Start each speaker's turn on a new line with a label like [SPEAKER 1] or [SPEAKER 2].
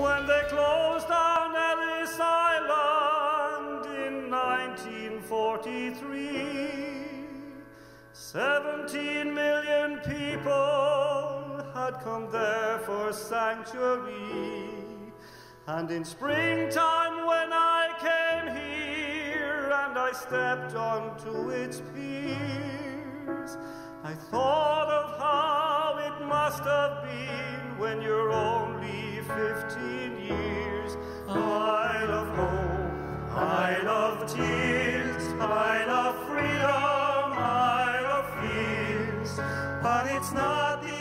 [SPEAKER 1] when they closed down Ellis Island in 1943. Seventeen million people had come there for sanctuary. And in springtime when I came here and I stepped onto its piers, I thought of how it must have been when you're old fifteen years. I love hope, I love tears, I love freedom, I love fears. But it's not the